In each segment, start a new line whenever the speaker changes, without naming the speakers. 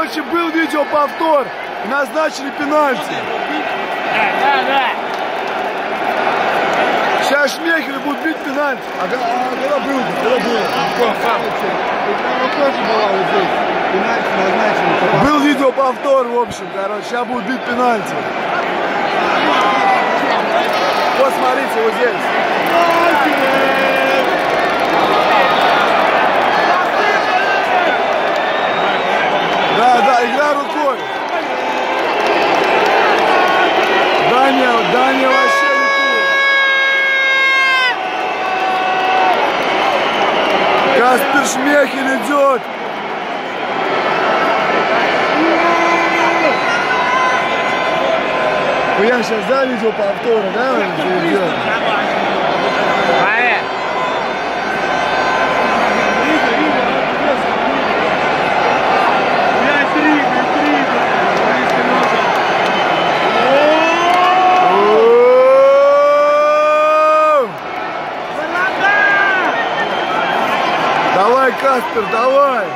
короче, был видеоповтор. И назначили пенальти.
Да, да.
Сейчас Шмехель будет бить пенальти. А, а когда был? Когда был?
Тоже была вот здесь. Пенальти назначен.
Был видеоповтор, в общем, короче. Сейчас будут бить пенальти. Вот смотрите, вот здесь. Ликует. Каспер Шмехель идет. Ну, Я сейчас да, видео повтора, да, он идет? Давай, Каспер, давай!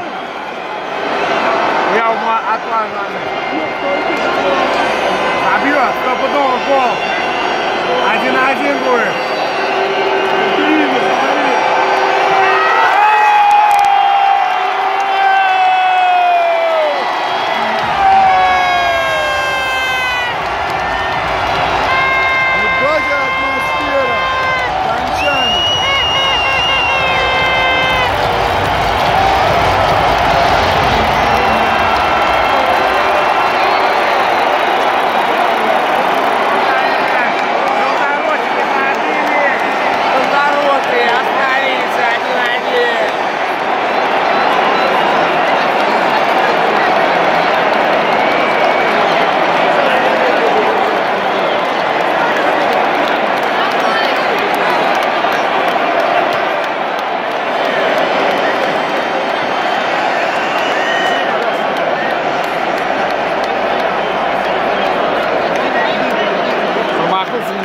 Я ума отважен. Забьет, стопудово гол.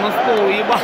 我们四五一八